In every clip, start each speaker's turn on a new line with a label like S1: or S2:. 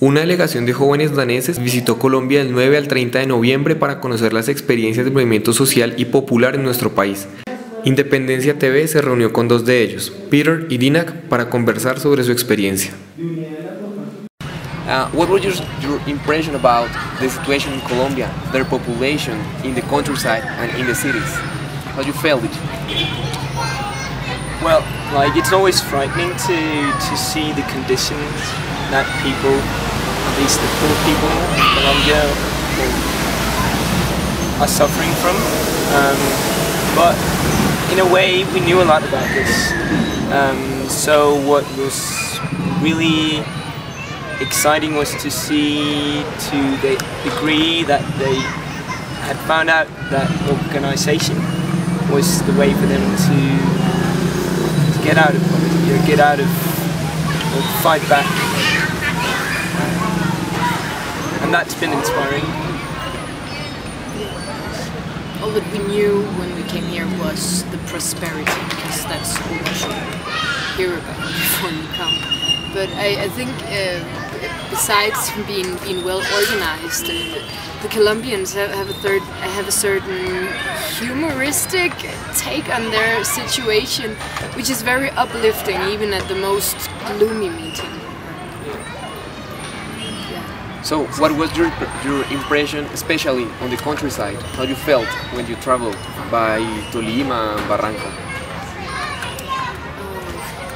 S1: Una delegación de jóvenes daneses visitó Colombia del 9 al 30 de noviembre para conocer las experiencias del movimiento social y popular en nuestro país. Independencia TV se reunió con dos de ellos, Peter y Dinak, para conversar sobre su experiencia.
S2: Uh, what was your, your impression about the situation in Colombia, their population in the countryside and in the cities? How you felt it?
S3: Well, like it's always frightening to to see the conditions that people, at least the poor people in Colombia, are suffering from. Um, but in a way, we knew a lot about this. Um, so what was really exciting was to see to the degree that they had found out that organization was the way for them to, to get out of poverty or get out of or fight back. And that's been inspiring.
S4: All that we knew when we came here was the prosperity, because that's all we should hear about before you come. But I, I think uh, besides being being well organized, uh, the Colombians have, have a third have a certain humoristic take on their situation, which is very uplifting, even at the most gloomy meeting.
S2: So, what was your, your impression, especially on the countryside? How you felt when you traveled by Tolima and Barranco?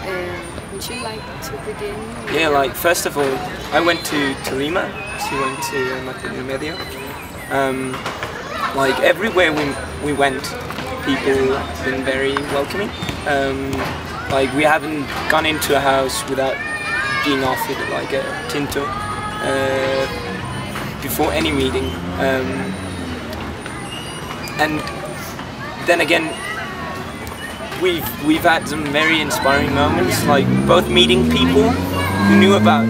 S4: Uh, would you like to begin?
S3: Yeah, like first of all, I went to Tolima, she went to Martín Medio. Um, like everywhere we, we went, people have been very welcoming. Um, like we haven't gone into a house without being offered like a tinto uh, before any meeting. Um, and then again, we've we've had some very inspiring moments, like both meeting people who knew about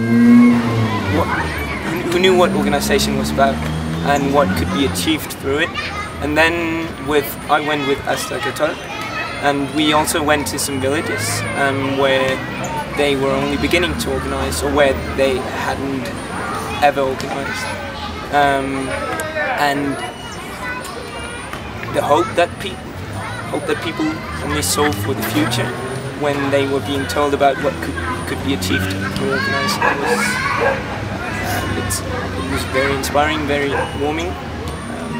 S3: what who knew what organization was about and what could be achieved through it. And then with I went with Asta Gatol, and we also went to some villages um, where they were only beginning to organize or where they hadn't ever organized. Um, and the hope that people hope that people only saw for the future when they were being told about what could could be achieved through organizing was it was very inspiring, very warming, um,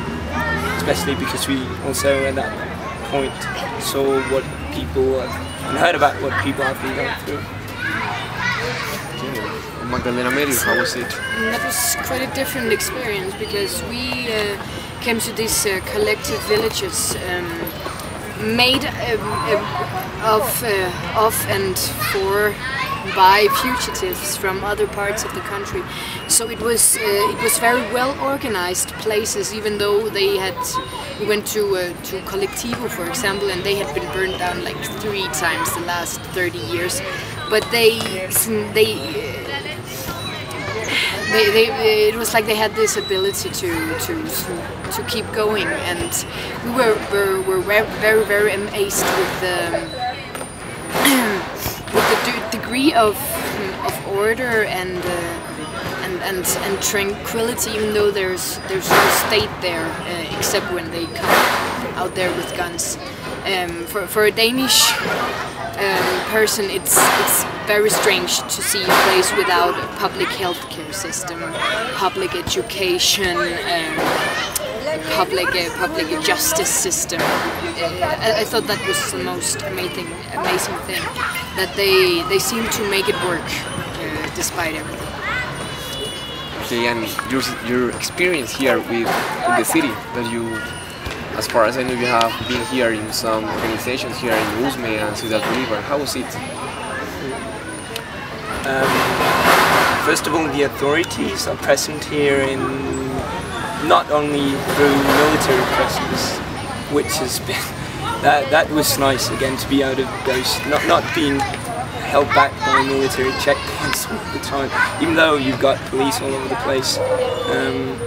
S3: especially because we also at that point saw what people and heard about what people have been going through.
S2: Magdalena Medio, how was it?
S4: That was quite a different experience because we uh, came to these uh, collective villages um, made um, uh, of, uh, of and for by fugitives from other parts of the country. So it was uh, it was very well organized places, even though they had we went to uh, to Colectivo, for example, and they had been burned down like three times the last 30 years. But they they they, they, it was like they had this ability to, to, to, keep going and we were, were, were very, very amazed with the, with the degree of, of order and, uh, and, and, and tranquility even though there's, there's no state there uh, except when they come out there with guns. Um, for, for a Danish um, person, it's it's very strange to see a place without a public healthcare system, public education, um, public uh, public justice system. Uh, I, I, thought that was the most amazing amazing thing that they they seem to make it work uh, despite everything.
S2: Okay, and your your experience here with in the city that you as far as I know, you have been here in some organizations here in Usme and Ciudad Bolívar. How was it?
S3: Um, first of all, the authorities are present here in not only through military presence, which has been that that was nice again to be out of those not not being held back by military checkpoints all the time, even though you've got police all over the place. Um,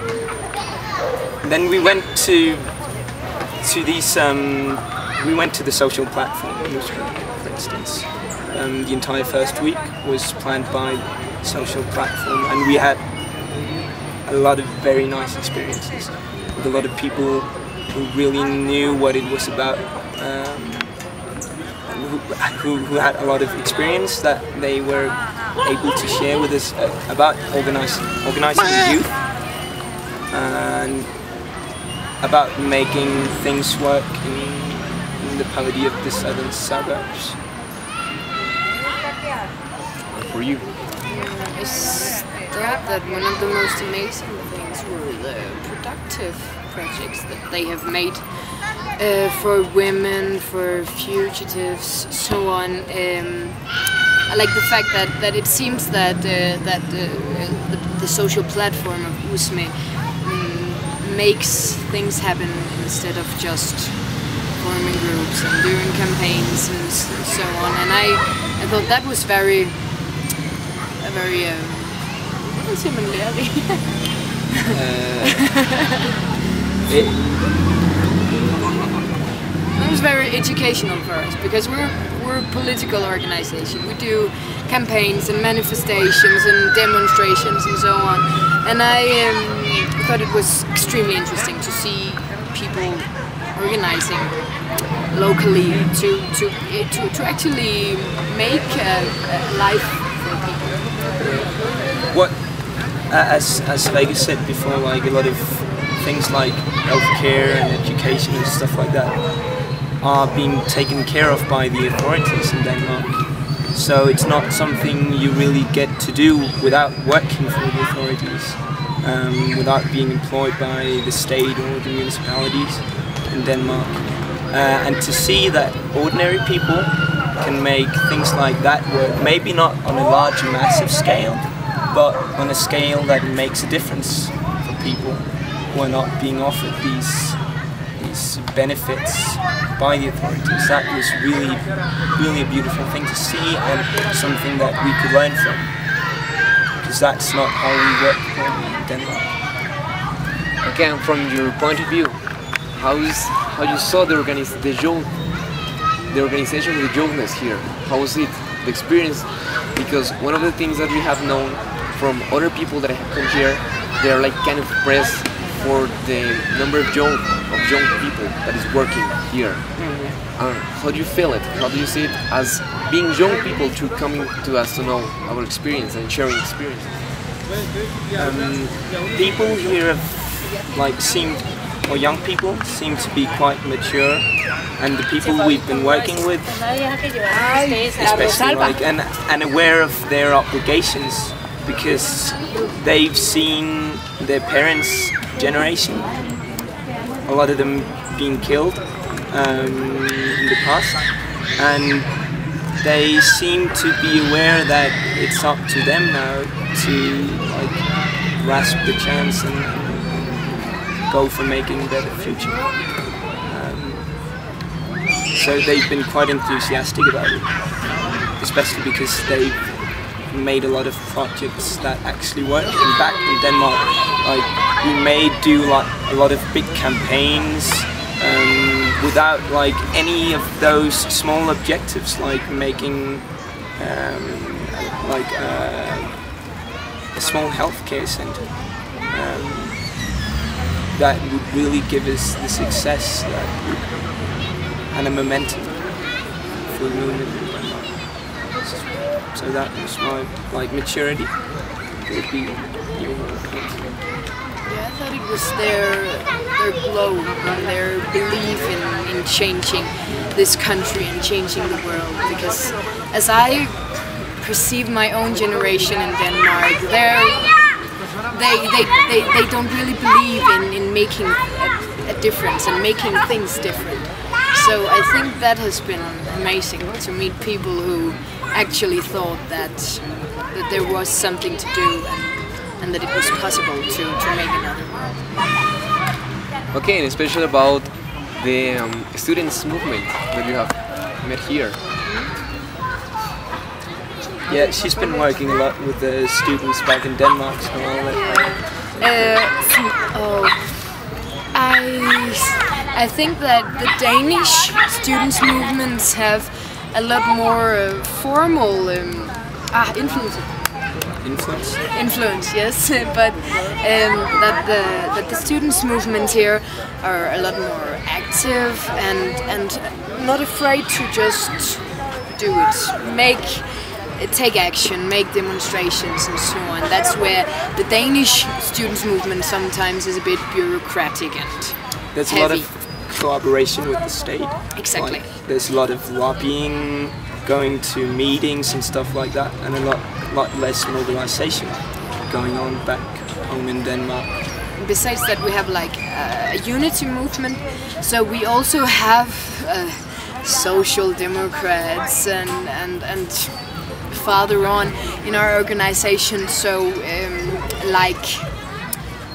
S3: then we went to to these, um, we went to the social platform, for instance. Um, the entire first week was planned by social platform, and we had a lot of very nice experiences with a lot of people who really knew what it was about. Um, who, who, who had a lot of experience that they were able to share with us uh, about organize, organizing youth and about making things work in, in the poverty of the southern suburbs.
S2: For you,
S4: Is that that one of the most amazing things were the productive projects that they have made uh, for women, for fugitives, so on. Um, I like the fact that, that it seems that uh, that uh, the, the social platform of USME um, makes things happen instead of just forming groups and doing campaigns and so on. And I, I thought that was very a very um, hvordan siger?
S3: It,
S4: It was very educational for us because we're we're a political organization. We do campaigns and manifestations and demonstrations and so on. And I um, thought it was extremely interesting to see people organizing locally to to to, to actually make a, life for people.
S3: what, as as Vegas said before, like a lot of things like healthcare and education and stuff like that are being taken care of by the authorities in Denmark. So it's not something you really get to do without working for the authorities, um, without being employed by the state or the municipalities in Denmark. Uh, and to see that ordinary people can make things like that work, maybe not on a large, and massive scale, but on a scale that makes a difference for people who are not being offered these these benefits by the authorities. That was really, really a beautiful thing to see and something that we could learn from. Because that's not how we work in Denmark.
S2: again, from your point of view, how is how you saw the organiz- the youth, the organization of the youngness here? How was it? The experience? Because one of the things that we have known from other people that have come here, they are like kind of pressed for the number of young of young people that is working here. Uh, how do you feel it? How do you see it as being young people to coming to us to know our experience and sharing experience?
S3: Um, people here have like seemed, or young people seem to be quite mature, and the people we've been working with especially like and, and aware of their obligations because they've seen their parents' generation, a lot of them being killed um, in the past, and they seem to be aware that it's up to them now to like grasp the chance and go for making a better future. Um, so they've been quite enthusiastic about it, especially because they've made a lot of projects that actually work. And back in Denmark, like we may do like a lot of big campaigns um, without like any of those small objectives, like making um, like uh, a small healthcare center. Um, that would really give us the success that and a momentum for the movement. So that was my like maturity. It would be overall.
S4: Yeah, I thought it was their their glow and their belief in, in changing this country and changing the world. Because as I perceive my own generation in Denmark, they're they, they, they, they don't really believe in, in making a, a difference and making things different. So I think that has been amazing to meet people who actually thought that that there was something to do and, and that it was possible to, to make another world.
S2: Okay, and especially about the um, students movement that you have met here.
S3: Yeah, she's been working a lot with the students back in Denmark, so I'll let.
S4: Uh, oh, I, I think that the Danish students' movements have a lot more uh, formal um, ah, influence.
S3: influence.
S4: influence, yes, but um, that the that the students' movements here are a lot more active and and not afraid to just do it, make take action, make demonstrations and so on. That's where the Danish students' movement sometimes is a bit bureaucratic and
S3: There's a lot of collaboration with the state.
S4: Exactly.
S3: Like, there's a lot of lobbying, going to meetings and stuff like that, and a lot, lot less mobilization going on back home in Denmark.
S4: besides that we have like a unity movement so we also have uh, social democrats and and and farther on in our organization so um, like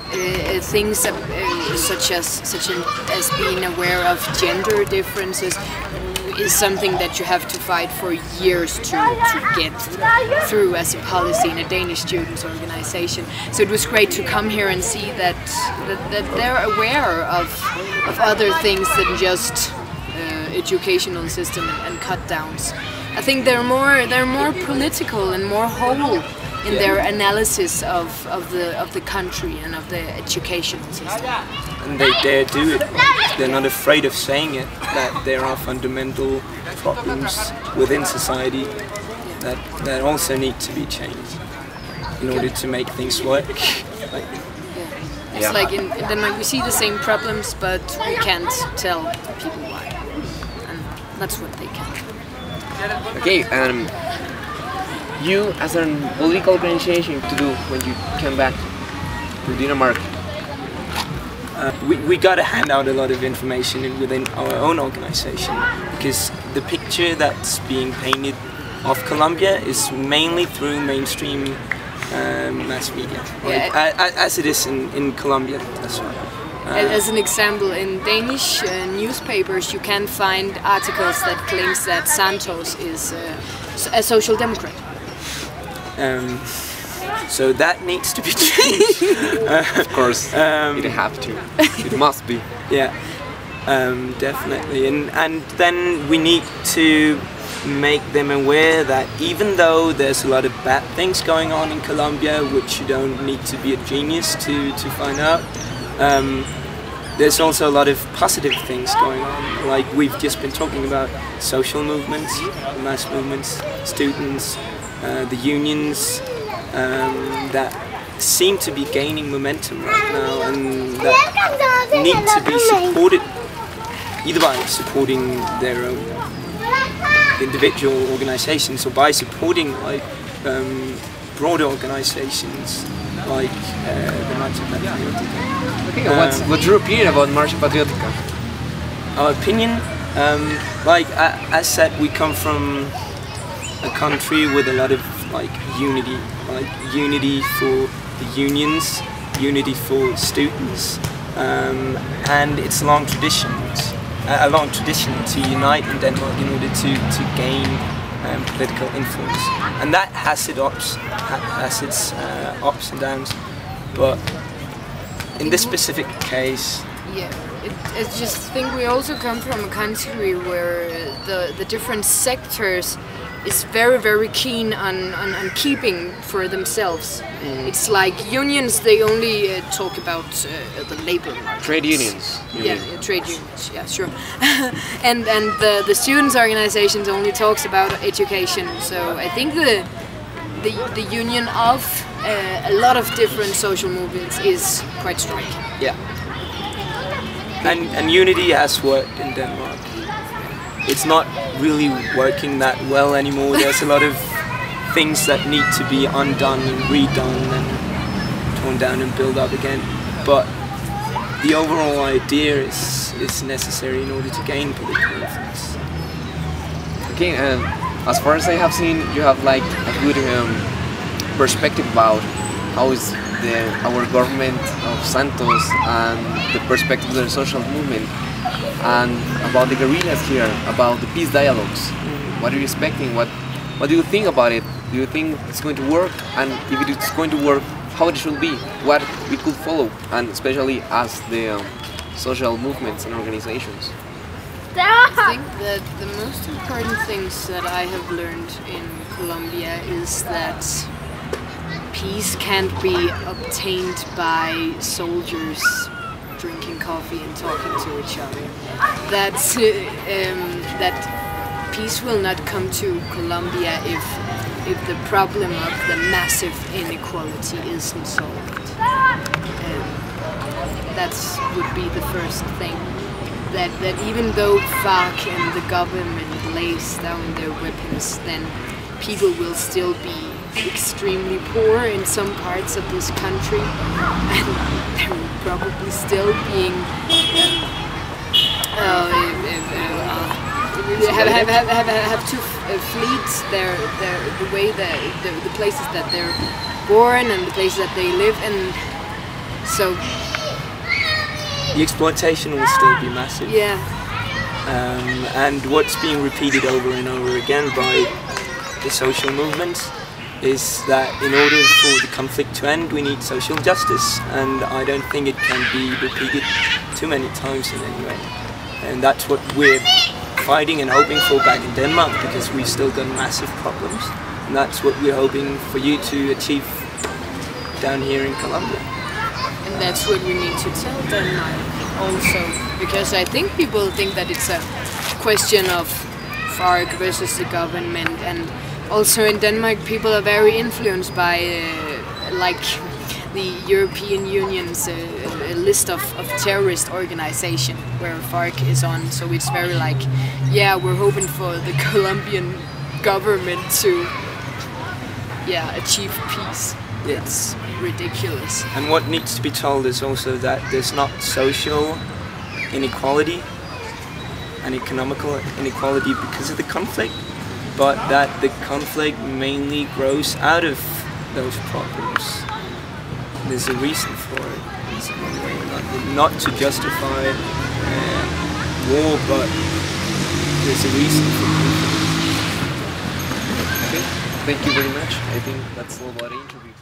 S4: uh, things that, uh, such as such as being aware of gender differences is something that you have to fight for years to, to get through as a policy in a Danish students organization. So it was great to come here and see that that, that they're aware of of other things than just uh, educational system and, and cut downs. I think they're more they're more political and more whole in their analysis of, of the of the country and of the educational system.
S3: and they dare do it. They're not afraid of saying it, that there are fundamental problems within society that, that also need to be changed in order to make things work. Like,
S4: It's
S2: Yeah.
S4: like in, in Denmark we see the same problems, but we can't tell people why, and that's what they
S2: Okay, um, you as a political organization to do when you come back to Denmark.
S3: uh, we, we got to hand out a lot of information within our own organization because the picture that's being painted of Colombia is mainly through mainstream um, mass media,
S4: Yeah.
S3: a- a- as it is in, in Colombia as well.
S4: A- As an example, in Danish uh, newspapers, you can find articles that claims that Santos is uh, s- a social democrat.
S3: Um, so that needs to be changed.
S2: Of course,
S3: Um,
S2: it have to. It must be.
S3: yeah, um, definitely. And and then we need to make them aware that even though there's a lot of bad things going on in Colombia, which you don't need to be a genius to to find out. Um, there's also a lot of positive things going on, like we've just been talking about social movements, mass movements, students, uh, the unions um, that seem to be gaining momentum right now and that need to be supported either by supporting their own individual organizations or by supporting like um, broader organizations like uh, the Marcha Patriótica.
S2: Okay, what's what's your opinion about Marcha Patriótica?
S3: Our opinion, um, like I, as said, we come from a country with a lot of like unity, like unity for the unions, unity for students, um, and it's a long tradition, a a long tradition to unite in Denmark in order to to gain um, political influence, and that has its ups, has its uh, ups and downs, but in this specific case,
S4: Yeah, it, I just think we also come from a country where the the different sectors is very very keen on, on, on keeping for themselves. It's like unions; they only uh, talk about uh, the labor market.
S2: Trade unions.
S4: Yeah,
S2: mean.
S4: trade unions. Yeah, sure. and and the the students' organizations only talks about education. So I think the the, the union of uh, a lot of different social movements is quite striking.
S3: Yeah. And, and unity has worked in Denmark. It's not really working that well anymore. There's a lot of things that need to be undone and redone and torn down and built up again. But the overall idea is, is necessary in order to gain political influence.
S2: Okay, and as far as I have seen, you have like a good um, perspective about how is the our government of Santos and the perspective of the social movement, and about the guerrillas here, about the peace dialogues. What are you expecting? What What do you think about it? Do you think it's going to work? And if it is going to work, how it should be? What we could follow, and especially as the um, social movements and organizations.
S4: I think that the most important things that I have learned in Colombia is that peace can't be obtained by soldiers drinking coffee and talking to each other. That's uh, um, that peace will not come to Colombia if if the problem of the massive inequality isn't solved. Um, that would be the first thing. That that even though FARC and the government lays down their weapons, then people will still be extremely poor in some parts of this country, and they're probably still being uh, uh, have, have, have, have, have to flee their, their, the way that the, the places that they're born and the places that they live, and so
S3: the exploitation will still be massive.
S4: yeah.
S3: Um, and what's being repeated over and over again by the social movements is that in order for the conflict to end, we need social justice, and I don't think it can be repeated too many times in any way. And that's what we're fighting and hoping for back in Denmark, because we've still got massive problems, and that's what we're hoping for you to achieve down here in Colombia.
S4: And that's what we need to tell Denmark also, because I think people think that it's a question of FARC versus the government, and also in Denmark people are very influenced by uh, like the European Union's uh, list of, of terrorist organization where FARC is on. So it's very like, yeah, we're hoping for the Colombian government to, yeah, achieve peace.
S3: Yeah.
S4: It's ridiculous.
S3: And what needs to be told is also that there's not social inequality and economical inequality because of the conflict, but that the conflict mainly grows out of those problems. There's a reason for it. It's not, not to justify uh, war, but there's a reason for it.
S2: Okay, thank you very much. I think that's all about the interview.